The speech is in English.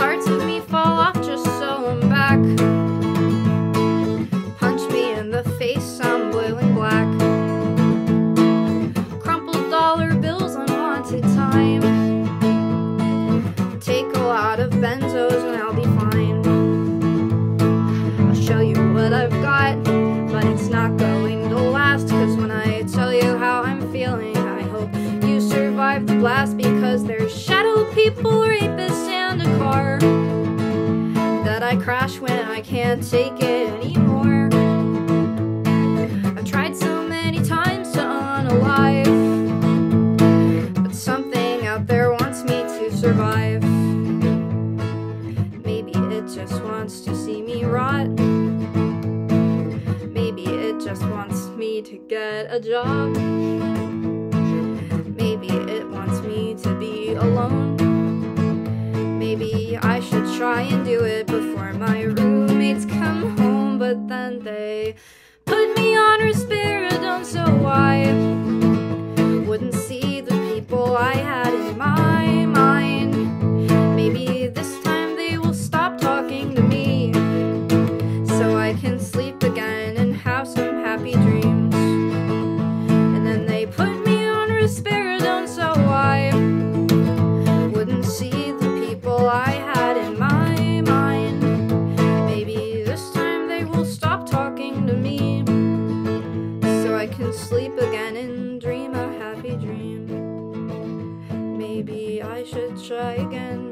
Parts of me fall off just so I'm back. Punch me in the face, I'm boiling black. Crumpled dollar bills, unwanted time. Take a lot of benzos and I'll be fine. I'll show you what I've got, but it's not going to last. Cause when I tell you how I'm feeling, I hope you survive the blast because there's shadow people I crash when I can't take it anymore. I've tried so many times to unalive, but something out there wants me to survive. Maybe it just wants to see me rot. Maybe it just wants me to get a job. Maybe it wants me to be alone. Maybe I should try and do it before my roommates come home, but then they put me on risperidone, so I wouldn't see the people I had in mind. Sleep again and dream a happy dream. Maybe I should try again